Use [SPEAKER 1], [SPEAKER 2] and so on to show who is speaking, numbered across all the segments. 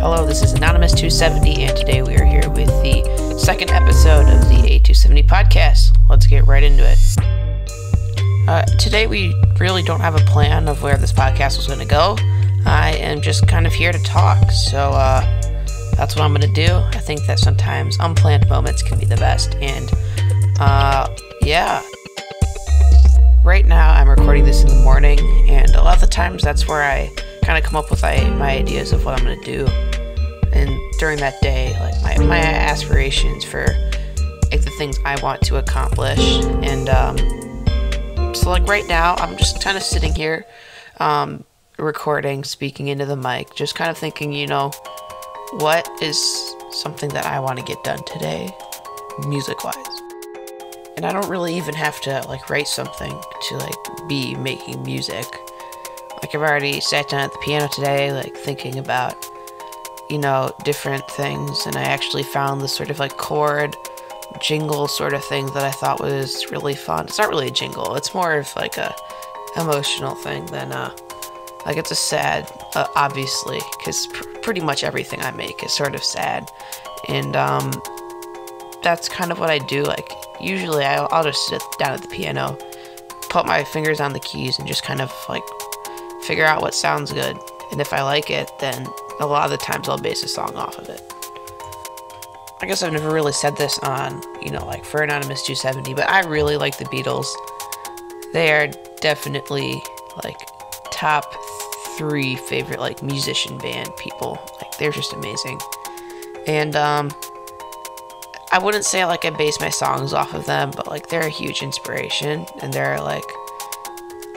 [SPEAKER 1] Hello, this is Anonymous270, and today we are here with the second episode of the A270 podcast. Let's get right into it. Uh, today, we really don't have a plan of where this podcast was going to go. I am just kind of here to talk, so uh, that's what I'm going to do. I think that sometimes unplanned moments can be the best, and uh, yeah. Right now, I'm recording this in the morning, and a lot of the times that's where I kind of come up with my, my ideas of what I'm going to do. And during that day, like my, my aspirations for like the things I want to accomplish. And um, so, like right now, I'm just kind of sitting here, um, recording, speaking into the mic, just kind of thinking, you know, what is something that I want to get done today, music wise and I don't really even have to like write something to like be making music. Like I've already sat down at the piano today, like thinking about you know different things, and I actually found this sort of like chord jingle sort of thing that I thought was really fun. It's not really a jingle; it's more of like a emotional thing than uh like it's a sad, uh, obviously, because pr- pretty much everything I make is sort of sad, and um that's kind of what I do. Like usually I'll, I'll just sit down at the piano, put my fingers on the keys, and just kind of like figure out what sounds good. And if I like it, then a lot of the times I'll base a song off of it. I guess I've never really said this on, you know, like for Anonymous 270, but I really like the Beatles. They are definitely like top three favorite like musician band people. Like they're just amazing. And um I wouldn't say like I base my songs off of them, but like they're a huge inspiration and they're like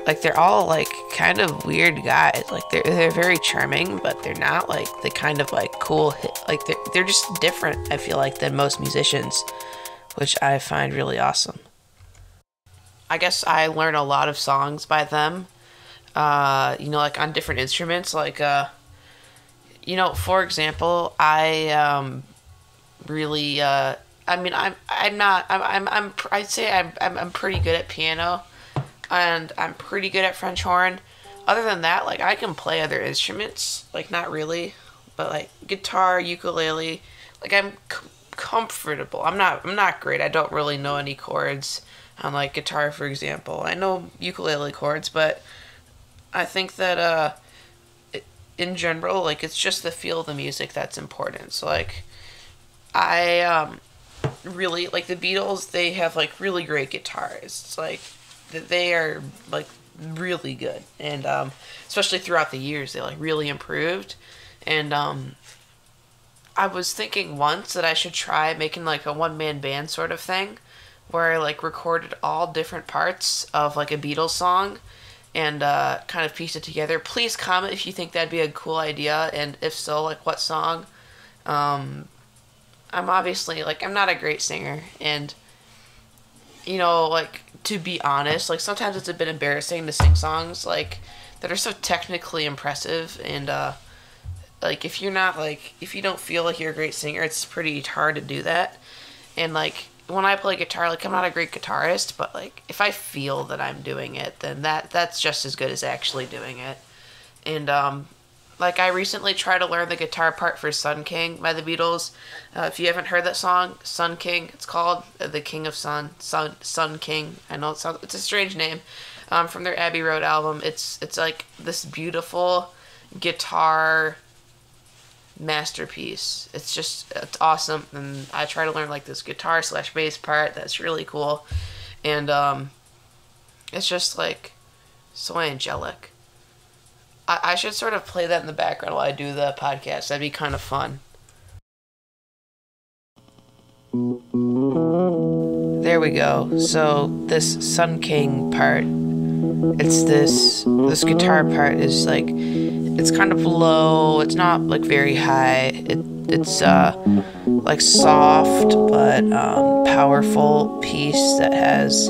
[SPEAKER 1] like they're all like kind of weird guys. Like they're they're very charming, but they're not like the kind of like cool hit, like they're they're just different. I feel like than most musicians, which I find really awesome. I guess I learn a lot of songs by them. Uh, you know, like on different instruments. Like uh, you know, for example, I um really uh I mean I'm I'm not I'm I'm, I'm I'd say I'm, I'm I'm pretty good at piano and I'm pretty good at French horn. Other than that, like I can play other instruments, like not really, but like guitar, ukulele, like I'm comfortable. I'm not I'm not great. I don't really know any chords on like guitar for example. I know ukulele chords, but I think that uh in general, like it's just the feel of the music that's important. So like I um really like the Beatles. They have like really great guitarists. Like they are like really good, and um, especially throughout the years, they like really improved. And um, I was thinking once that I should try making like a one man band sort of thing, where I like recorded all different parts of like a Beatles song. And uh, kind of piece it together. Please comment if you think that'd be a cool idea, and if so, like what song. Um, I'm obviously like I'm not a great singer and you know like to be honest like sometimes it's a bit embarrassing to sing songs like that are so technically impressive and uh like if you're not like if you don't feel like you're a great singer it's pretty hard to do that. And like when I play guitar like I'm not a great guitarist but like if I feel that I'm doing it then that that's just as good as actually doing it. And um like I recently tried to learn the guitar part for Sun King by the Beatles. Uh, if you haven't heard that song, Sun King, it's called uh, the King of Sun, Sun Sun King. I know it sounds it's a strange name. Um, from their Abbey Road album, it's it's like this beautiful guitar masterpiece. It's just it's awesome, and I try to learn like this guitar slash bass part. That's really cool, and um, it's just like so angelic. I, I should sort of play that in the background while I do the podcast. That'd be kind of fun. There we go. So this Sun King part, it's this this guitar part is like it's kind of low. It's not like very high. It it's uh like soft but um, powerful piece that has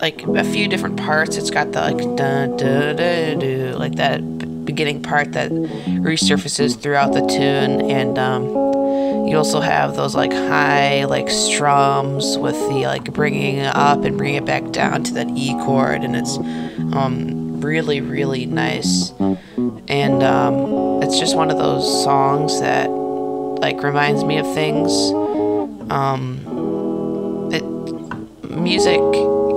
[SPEAKER 1] like a few different parts. It's got the like da da da da like that beginning part that resurfaces throughout the tune, and um, you also have those like high like strums with the like bringing it up and bringing it back down to that E chord, and it's um, really really nice. And um, it's just one of those songs that like reminds me of things. Um, it music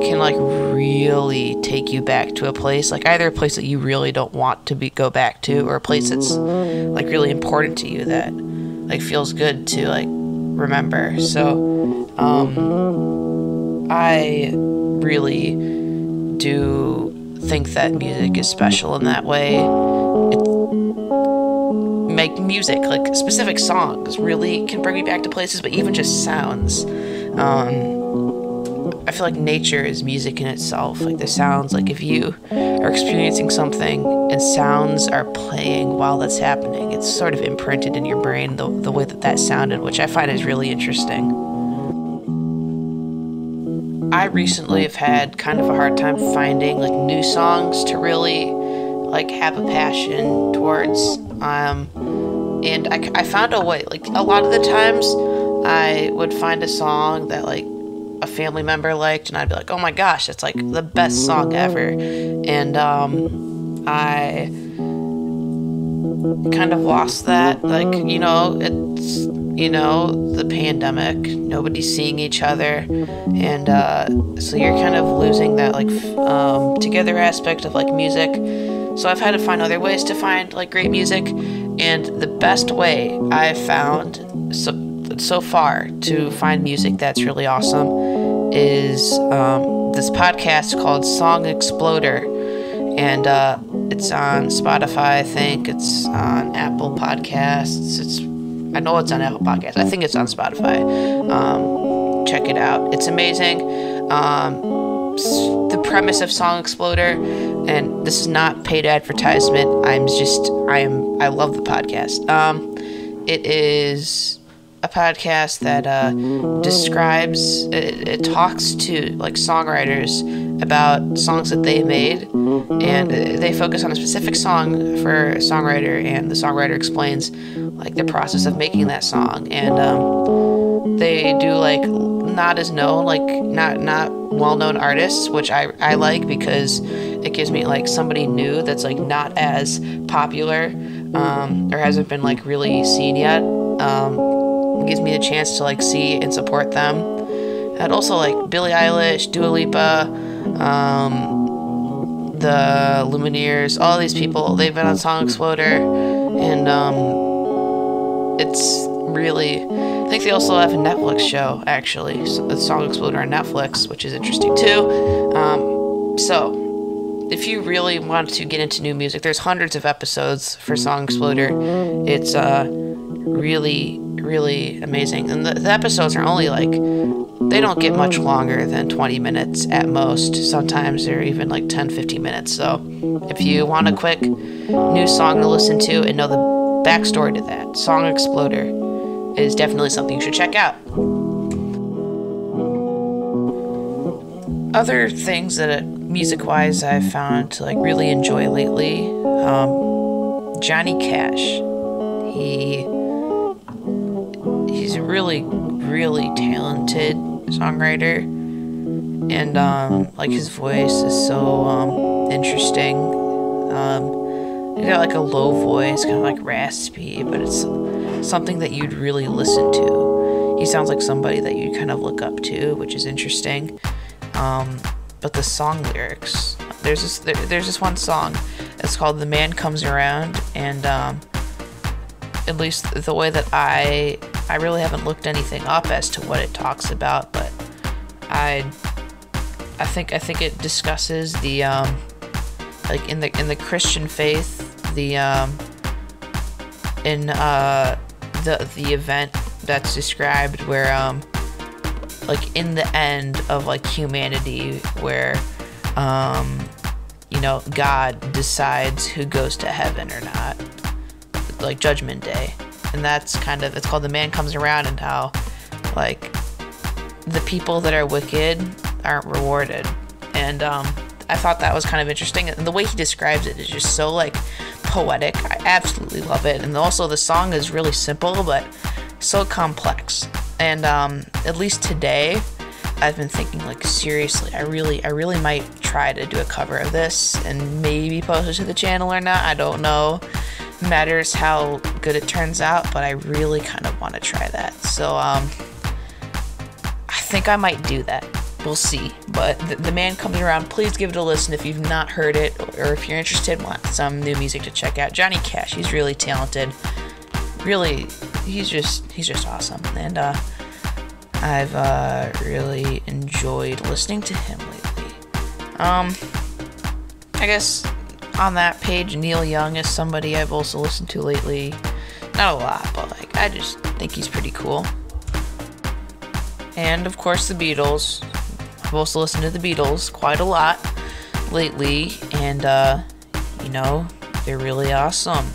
[SPEAKER 1] can like really take you back to a place, like either a place that you really don't want to be go back to, or a place that's like really important to you that like feels good to like remember. So, um, I really do think that music is special in that way. It, make music, like specific songs, really can bring me back to places, but even just sounds. Um, I feel like nature is music in itself. Like the sounds, like if you are experiencing something and sounds are playing while that's happening, it's sort of imprinted in your brain the, the way that that sounded, which I find is really interesting. I recently have had kind of a hard time finding like new songs to really like have a passion towards. Um, and I, I found a way. Like a lot of the times, I would find a song that like a family member liked, and I'd be like, "Oh my gosh, it's like the best song ever," and um, I kind of lost that. Like you know, it's you know the pandemic, nobody's seeing each other, and uh, so you're kind of losing that like um, together aspect of like music. So I've had to find other ways to find like great music, and the best way I've found so so far to find music that's really awesome is um, this podcast called Song Exploder, and uh, it's on Spotify. I think it's on Apple Podcasts. It's I know it's on Apple Podcasts. I think it's on Spotify. Um, check it out. It's amazing. Um, the premise of Song Exploder, and this is not paid advertisement. I'm just I am I love the podcast. Um, it is a podcast that uh, describes it, it, talks to like songwriters about songs that they made and they focus on a specific song for a songwriter and the songwriter explains like the process of making that song and um, they do like not as known like not not well-known artists which I, I like because it gives me like somebody new that's like not as popular um, or hasn't been like really seen yet um, gives me a chance to like see and support them. And also like Billie Eilish, Dua Lipa, um, the Lumineers, all these people. They've been on Song Exploder, and um, it's really. I think they also have a Netflix show actually, so the Song Exploder on Netflix, which is interesting too. Um, so, if you really want to get into new music, there's hundreds of episodes for Song Exploder. It's uh, really really amazing. And the, the episodes are only like, they don't get much longer than 20 minutes at most. Sometimes they're even like 10, 15 minutes. So if you want a quick new song to listen to and know the backstory to that, Song Exploder is definitely something you should check out. Other things that music wise I've found to like really enjoy lately um, Johnny Cash. He really, really talented songwriter, and um, like his voice is so um, interesting. Um, he's got like a low voice, kind of like raspy, but it's something that you'd really listen to. He sounds like somebody that you kind of look up to, which is interesting. Um, but the song lyrics, there's this there, there's this one song. It's called "The Man Comes Around," and um, at least the way that I I really haven't looked anything up as to what it talks about, but I I think I think it discusses the um, like in the in the Christian faith the um, in uh, the the event that's described where um, like in the end of like humanity where um, you know God decides who goes to heaven or not like judgment day and that's kind of it's called the man comes around and how like the people that are wicked aren't rewarded. And um, i thought that was kind of interesting. And the way he describes it is just so like poetic. I absolutely love it. And also the song is really simple but so complex. And um, at least today i've been thinking like seriously i really i really might try to do a cover of this and maybe post it to the channel or not. I don't know matters how good it turns out, but I really kind of want to try that. So um, I think I might do that. We'll see. But the, the, man coming around, please give it a listen if you've not heard it, or if you're interested, want some new music to check out. Johnny Cash, he's really talented. Really, he's just he's just awesome, and uh, I've uh, really enjoyed listening to him lately. Um, I guess on that page, Neil Young is somebody I've also listened to lately. Not a lot, but like I just think he's pretty cool. And of course, the Beatles. I've also listened to the Beatles quite a lot lately, and uh, you know, they're really awesome.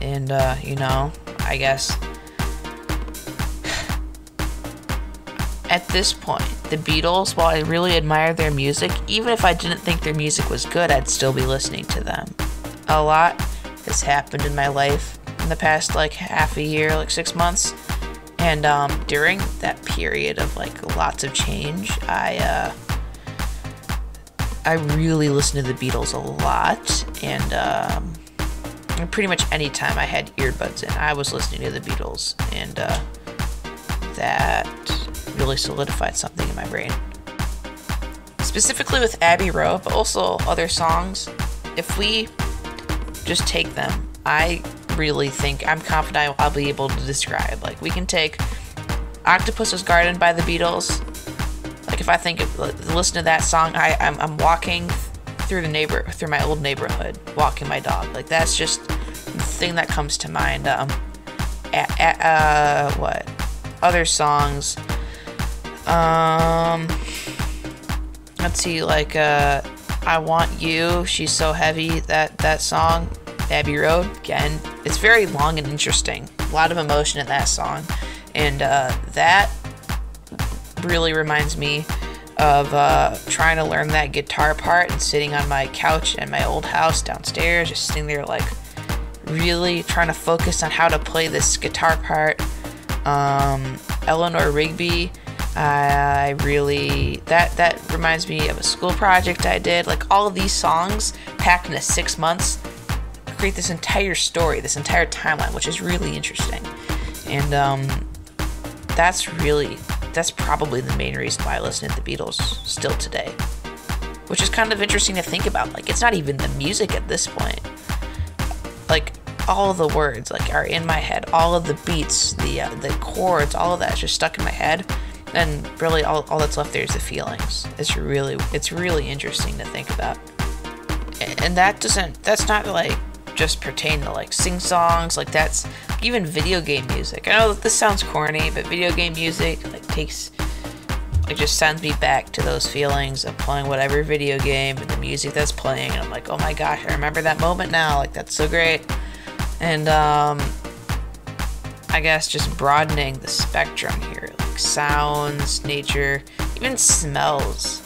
[SPEAKER 1] And uh, you know, I guess at this point, the Beatles, while I really admire their music, even if I didn't think their music was good, I'd still be listening to them. A lot has happened in my life in the past like half a year, like six months. And um, during that period of like lots of change, I uh, I really listened to the Beatles a lot, and um, pretty much any time I had earbuds in, I was listening to the Beatles, and uh, that really solidified something in my brain. Specifically with Abbey Road, but also other songs, if we just take them, I really think I'm confident I'll be able to describe. Like, we can take Octopus's Garden by the Beatles. Like, if I think, of, listen to that song, I, I'm, I'm walking through the neighbor through my old neighborhood walking my dog like that's just the thing that comes to mind um a, a, uh what other songs um, let's see, like uh, "I Want You," "She's So Heavy." That that song, Abbey Road. Again, it's very long and interesting. A lot of emotion in that song, and uh, that really reminds me of uh, trying to learn that guitar part and sitting on my couch in my old house downstairs, just sitting there like really trying to focus on how to play this guitar part. Um, Eleanor Rigby I really that that reminds me of a school project I did. Like all of these songs packed into six months create this entire story, this entire timeline, which is really interesting. And um, that's really that's probably the main reason why I listen to the Beatles still today. Which is kind of interesting to think about. Like it's not even the music at this point. Like all the words like are in my head. All of the beats, the uh, the chords, all of that's just stuck in my head and really all, all that's left there is the feelings. It's really it's really interesting to think about. And that doesn't that's not like just pertain to like sing songs. Like that's even video game music. I know this sounds corny but video game music like takes it just sends me back to those feelings of playing whatever video game and the music that's playing. And i'm like oh my gosh i remember that moment now. Like that's so great. And um i guess just broadening the spectrum here like sounds, nature, even smells.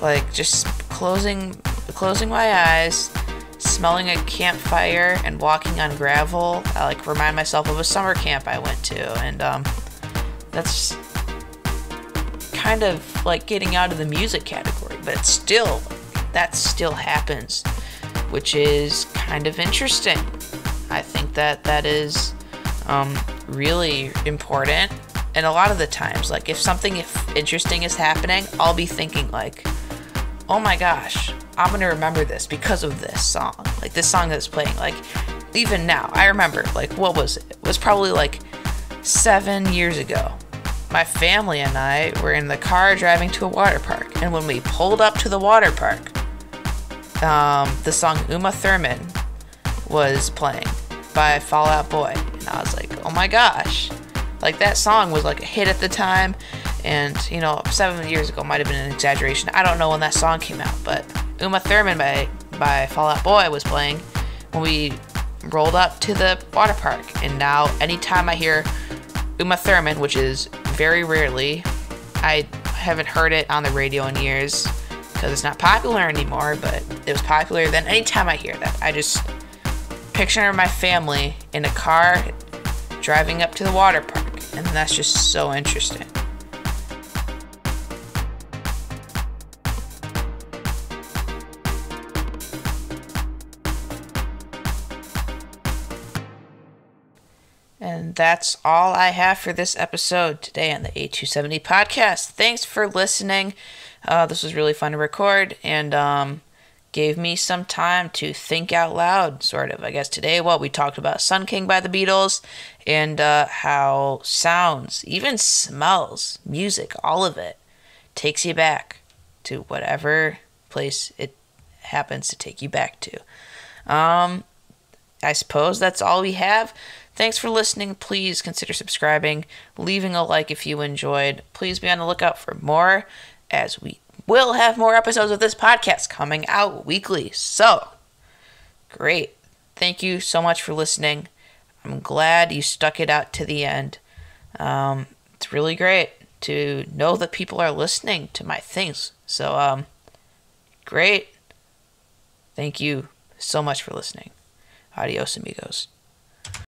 [SPEAKER 1] Like just closing closing my eyes, smelling a campfire and walking on gravel. I like remind myself of a summer camp I went to and um that's kind of like getting out of the music category, but still that still happens, which is kind of interesting. I think that that is um, really important and a lot of the times, like if something if interesting is happening, I'll be thinking like, "Oh my gosh, I'm gonna remember this because of this song." Like this song that's playing. Like even now, I remember. Like what was it? It was probably like seven years ago. My family and I were in the car driving to a water park, and when we pulled up to the water park, um, the song Uma Thurman was playing by Fall Out Boy, and I was like, "Oh my gosh." Like that song was like a hit at the time, and you know, seven years ago might have been an exaggeration. I don't know when that song came out, but Uma Thurman by by Fall Out Boy was playing when we rolled up to the water park. And now, anytime I hear Uma Thurman, which is very rarely, I haven't heard it on the radio in years because it's not popular anymore, but it was popular then. Anytime I hear that, I just picture my family in a car driving up to the water park and that's just so interesting. And that's all I have for this episode today on the A270 podcast. Thanks for listening. Uh, this was really fun to record. And, um, gave me some time to think out loud, sort of. I guess today, well, we talked about Sun King by the Beatles and uh, how sounds, even smells, music, all of it takes you back to whatever place it happens to take you back to. Um, I suppose that's all we have. Thanks for listening. Please consider subscribing, leaving a like if you enjoyed. Please be on the lookout for more, as we will have more episodes of this podcast coming out weekly. So, great. Thank you so much for listening. I'm glad you stuck it out to the end. Um, it's really great to know that people are listening to my things. So, um, great. Thank you so much for listening. Adios, amigos.